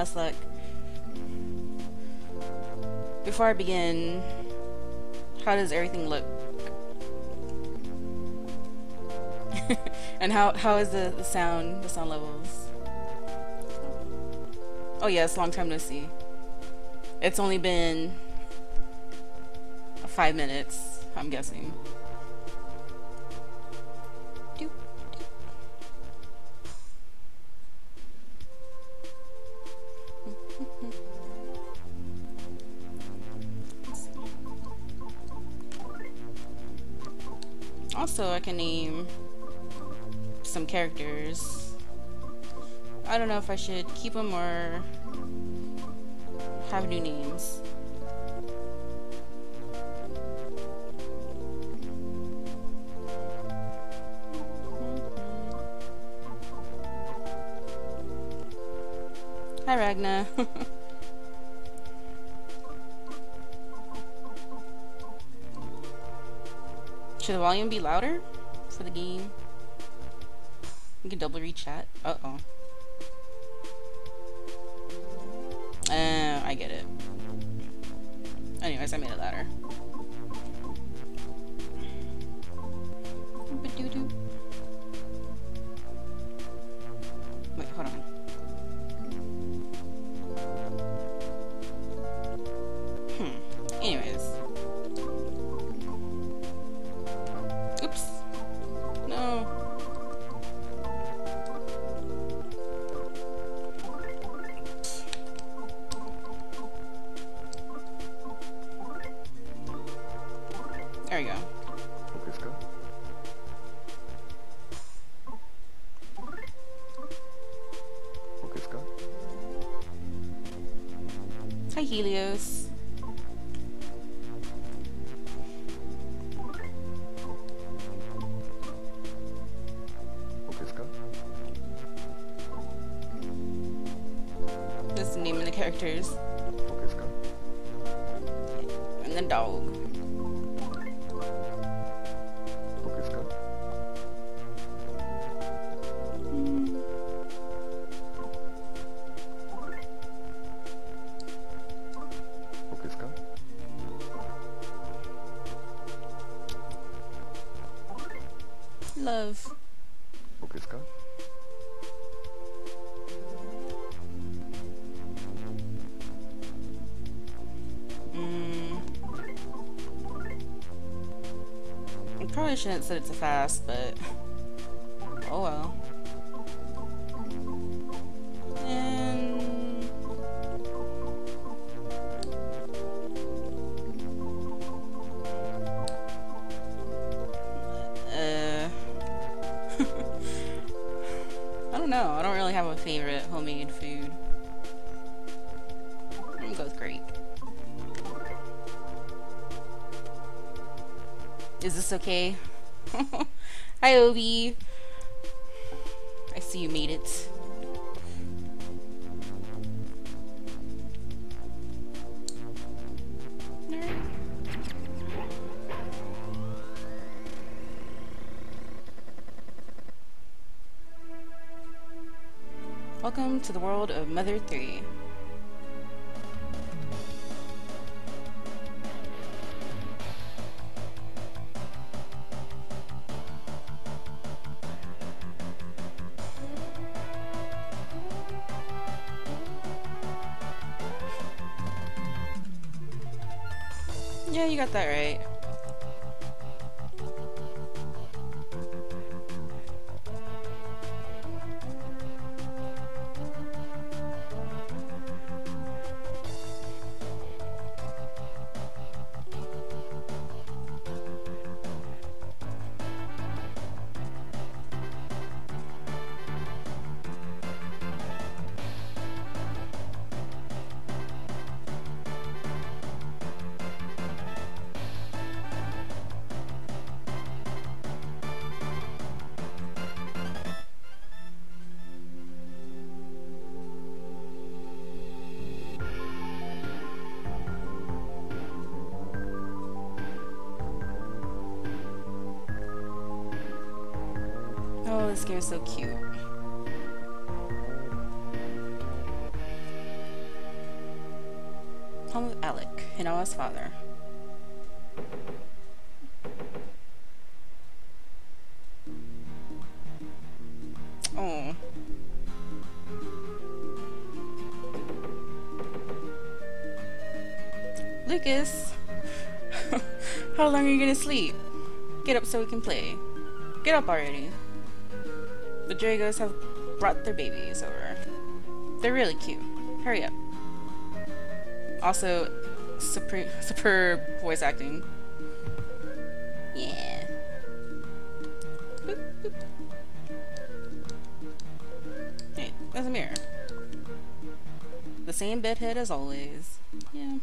Hi, Asluck. Before I begin, how does everything look? and how how is the, the sound, the sound levels? Oh yes, long time no see. It's only been five minutes, I'm guessing. Also, I can name some characters. I don't know if I should keep them or have new names. Hi, Ragna. Should the volume be louder for the game? We can double reach chat. Uh oh. Uh, I get it. Anyways, I made it louder. Wait, Helios. Just naming the characters. And the dog. Love. Okay. is. Mm. I probably shouldn't set it to fast, but oh well. Don't know. I don't really have a favorite homemade food. I'm gonna go with. Is this okay? Hi, Obi. I see you made it. Welcome to the world of Mother 3. Yeah, you got that right. This game is so cute. Alec, Hinawa's father. Oh. Lucas! How long are you gonna sleep? Get up so we can play. Get up already. The Dragos have brought their babies over. They're really cute. Hurry up. Also, super, superb voice acting. Yeah. Hey, there's a mirror. The same bedhead as always. Yeah.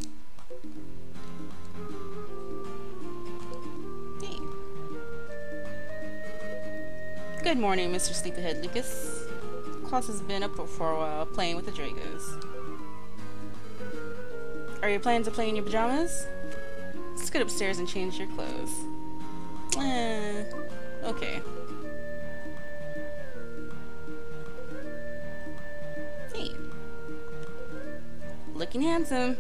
Good morning, Mr. Sleepyhead Lucas. Klaus has been up for a while playing with the Dragos. Are you planning to play in your pajamas? Let's get upstairs and change your clothes. Eh, okay. Hey. Looking handsome.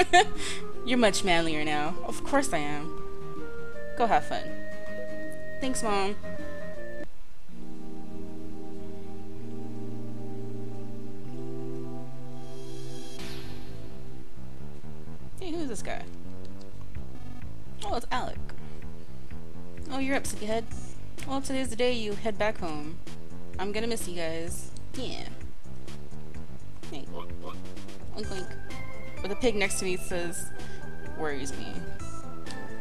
You're much manlier now. Of course I am. Go have fun. Thanks, Mom. Hey, who's this guy? Oh, it's Alec. Oh, you're up, Sleepyhead. Well, today's the day you head back home. I'm gonna miss you guys. Yeah. Hey. Oink oink. But the pig next to me says, worries me.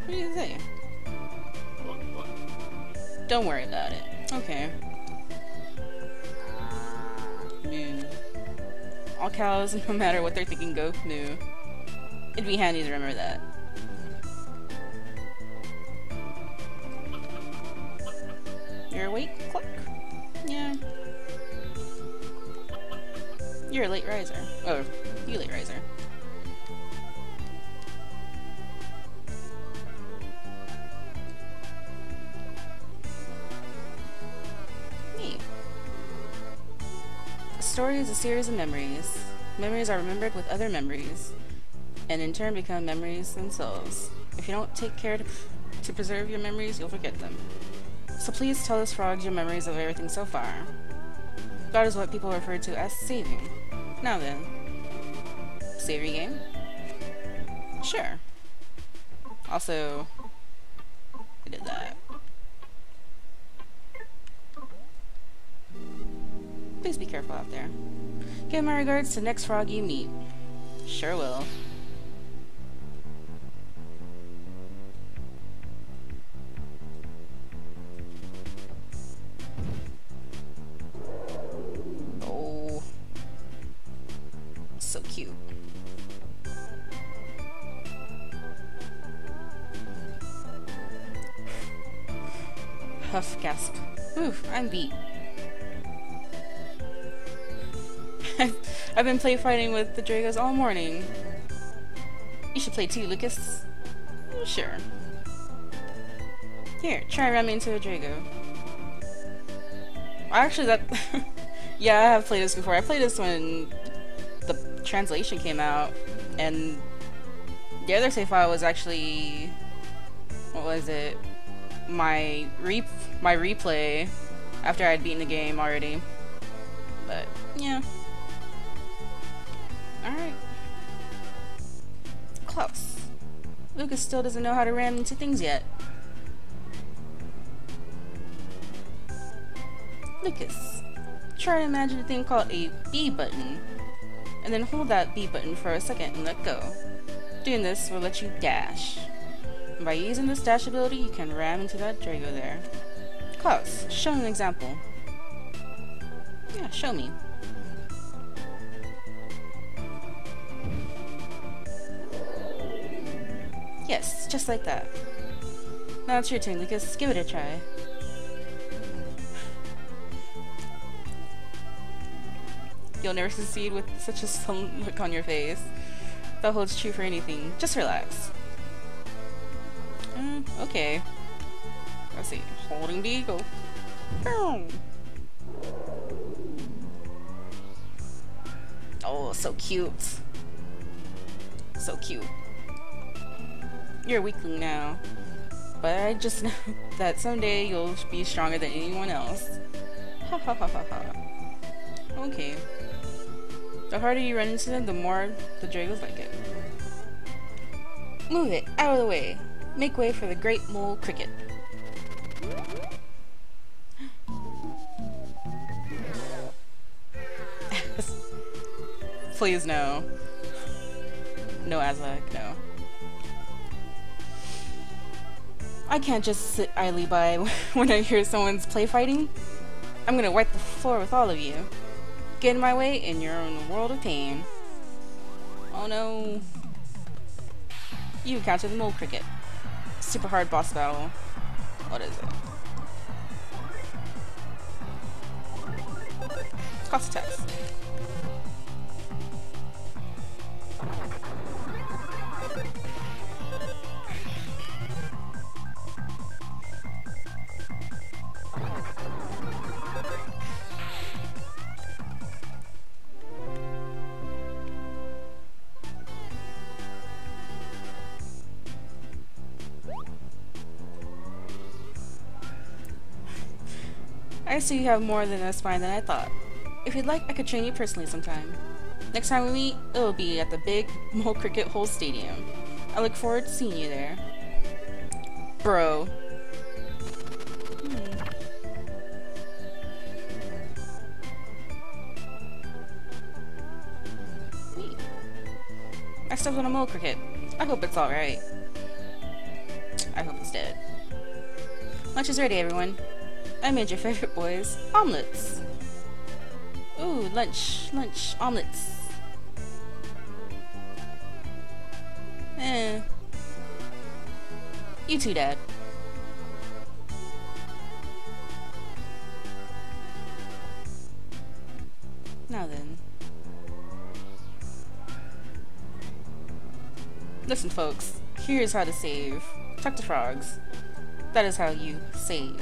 What do you say? Don't worry about it. Okay. Moo. All cows, no matter what they're thinking, go moo. It'd be handy to remember that. You're awake? Yeah. You're a late riser. Oh, you late riser. Story is a series of memories. Memories are remembered with other memories, and in turn become memories themselves. If you don't take care to, to preserve your memories, you'll forget them. So please tell us frogs your memories of everything so far. God is what people refer to as saving. Now then, save your game? Sure. Also, I did that. Please be careful out there. Give my regards to next frog you meet. Sure will. Oh. So cute. Huff gasp. Oof, I'm beat. I've been play fighting with the Dragos all morning. You should play too, Lucas. Mm, sure. Here, try ramming into a Drago. Actually, that... yeah, I have played this before. I played this when the translation came out, and the other save file was actually... What was it? My re my replay after I'd beaten the game already. But, yeah. Alright. Close. Lucas still doesn't know how to ram into things yet. Lucas, try to imagine a thing called a B button, and then hold that B button for a second and let go. Doing this will let you dash. And by using this dash ability, you can ram into that Drago there. Klaus, show an example. Yeah, show me. Yes, just like that. Now it's your turn, Lucas. Give it a try. You'll never succeed with such a sullen look on your face. That holds true for anything. Just relax. Mm, okay. Let's see. Holding B, go. Oh, so cute. So cute. You're a weakling now. But I just know that someday you'll be stronger than anyone else. Ha ha ha ha ha. Okay. The harder you run into them, the more the Dragos like it. Move it out of the way. Make way for the great mole cricket. Please no. No Azak, no. I can't just sit idly by when I hear someone's play fighting. I'm gonna wipe the floor with all of you. Get in my way and you're in a world of pain. Oh no. You encounter the mole cricket. Super hard boss battle. What is it? Cost test. I see you have more than a spine than I thought. If you'd like, I could train you personally sometime. Next time we meet, it'll be at the big Mole Cricket Hole Stadium. I look forward to seeing you there. Bro. Hmm. I stepped on a mole cricket. I hope it's alright. I hope it's dead. Lunch is ready, everyone. I made your favorite boys. Omelets. Ooh, lunch, lunch, omelets. Eh. You too, Dad. Now then. Listen, folks. Here's how to save. Talk to frogs. That is how you save.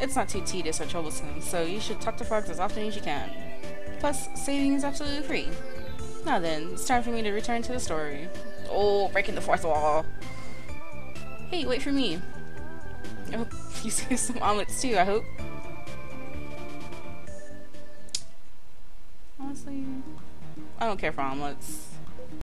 It's not too tedious or troublesome, so you should talk to frogs as often as you can. Plus, saving is absolutely free. Now then, it's time for me to return to the story. Oh, breaking the fourth wall. Hey, wait for me. I hope you save some omelets too, I hope. Honestly, I don't care for omelets.